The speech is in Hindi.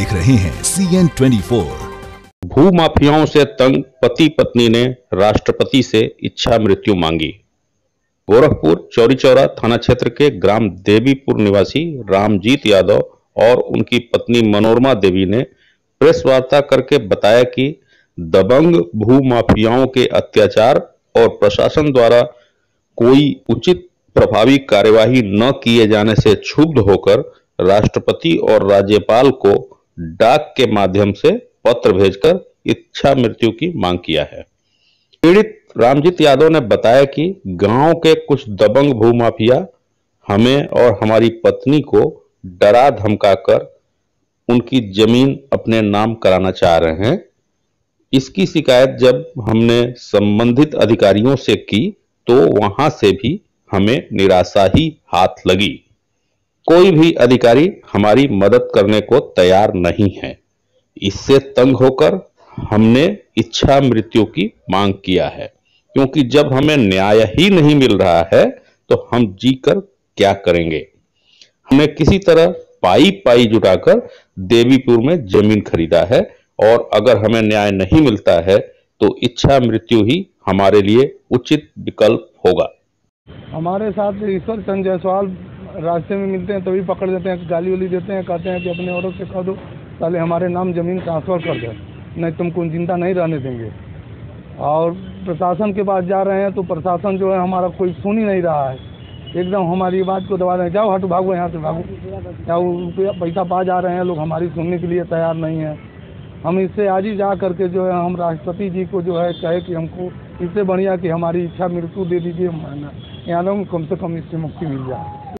देख रहे हैं सी एन ट्वेंटी फोर भू माफियाओं से तंग पति पत्नी ने राष्ट्रपति से इच्छा मृत्यु मांगी। गोरखपुर चौरी चौरा थाना क्षेत्र के ग्राम देवीपुर निवासी रामजीत यादव और उनकी पत्नी मनोरमा देवी ने प्रेस वार्ता करके बताया कि दबंग भू माफियाओं के अत्याचार और प्रशासन द्वारा कोई उचित प्रभावी कार्यवाही न किए जाने से क्षुब्ध होकर राष्ट्रपति और राज्यपाल को डाक के माध्यम से पत्र भेजकर इच्छा मृत्यु की मांग किया है। पीड़ित रामजीत यादव ने बताया कि गाँव के कुछ दबंग भूमाफिया हमें और हमारी पत्नी को डरा धमकाकर उनकी ज़मीन अपने नाम कराना चाह रहे हैं। इसकी शिकायत जब हमने संबंधित अधिकारियों से की तो वहाँ से भी हमें निराशा ही हाथ लगी। कोई भी अधिकारी हमारी मदद करने को तैयार नहीं है। इससे तंग होकर हमने इच्छा मृत्यु की मांग किया है, क्योंकि जब हमें न्याय ही नहीं मिल रहा है तो हम जीकर क्या करेंगे? हमने किसी तरह पाई पाई जुटाकर देवीपुर में ज़मीन खरीदा है, और अगर हमें न्याय नहीं मिलता है तो इच्छा मृत्यु ही हमारे लिए उचित विकल्प होगा। हमारे साथ ईश्वर चंद जायसवाल रास्ते में मिलते हैं, तभी पकड़ देते हैं, गाली वाली देते हैं, कहते हैं कि अपने औरत से कह दो, पहले हमारे नाम ज़मीन ट्रांसफ़र कर दो, नहीं तुमको ज़िंदा नहीं रहने देंगे। और प्रशासन के पास जा रहे हैं तो प्रशासन जो है हमारा कोई सुन ही नहीं रहा है। एकदम हमारी बात को दबा रहे हैं, जाओ हटो, भागो, यहाँ से भागो। जाओ रुपया पैसा पा जा रहे हैं, लोग हमारी सुनने के लिए तैयार नहीं है। हम इससे आज ही जा करके जो है, हम राष्ट्रपति जी को जो है कहे कि हमको इससे बढ़िया कि हमारी इच्छा मृत्यु दे दीजिए यादव में कम से कम इससे मुक्ति मिल जाए।